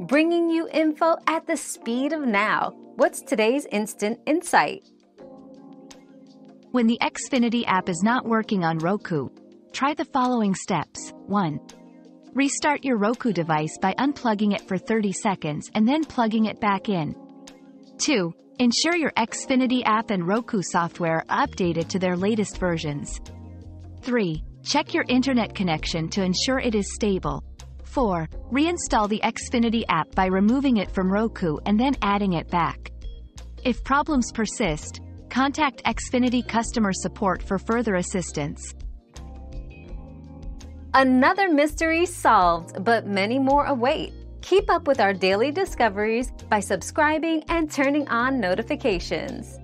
bringing you info at the speed of now. What's today's instant insight? When the Xfinity app is not working on Roku, try the following steps. 1. Restart your Roku device by unplugging it for 30 seconds and then plugging it back in. 2. Ensure your Xfinity app and Roku software are updated to their latest versions. 3. Check your internet connection to ensure it is stable. 4. Reinstall the Xfinity app by removing it from Roku and then adding it back. If problems persist, contact Xfinity customer support for further assistance. Another mystery solved, but many more await. Keep up with our daily discoveries by subscribing and turning on notifications.